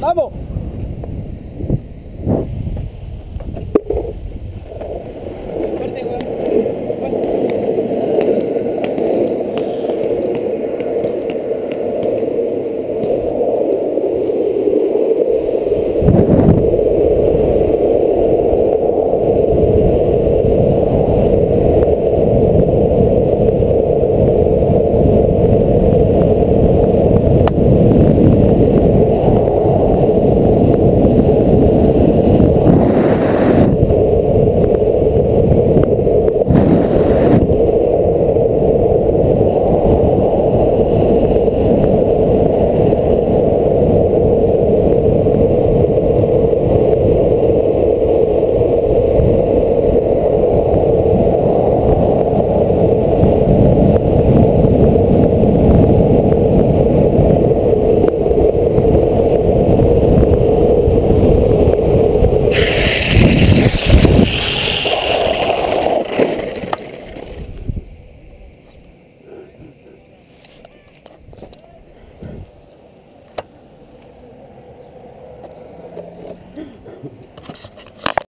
¡Vamos!